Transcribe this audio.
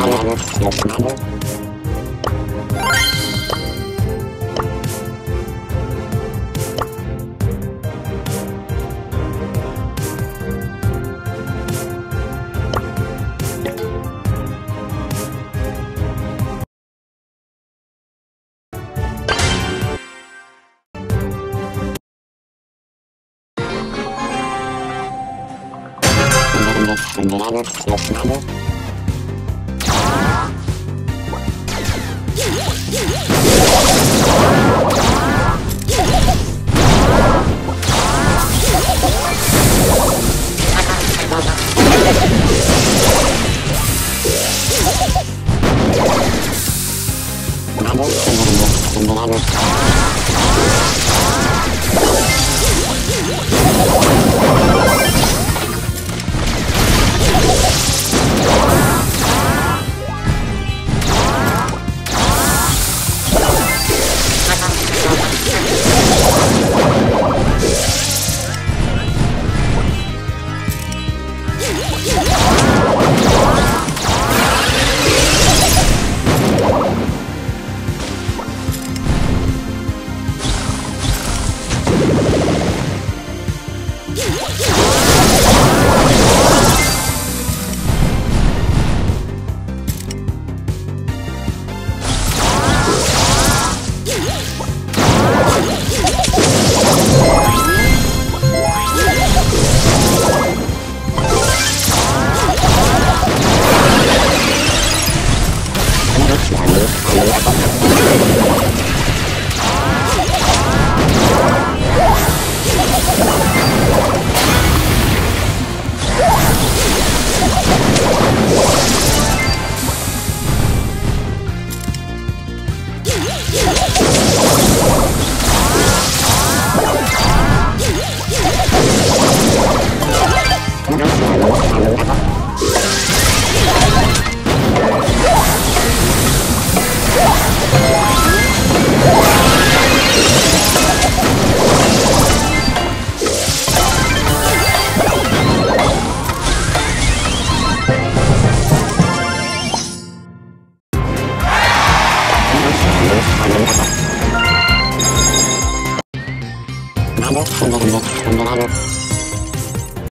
Gracias. Vamos, señor, señor, señor, señor, you 하고 한번 운동, 운동하고.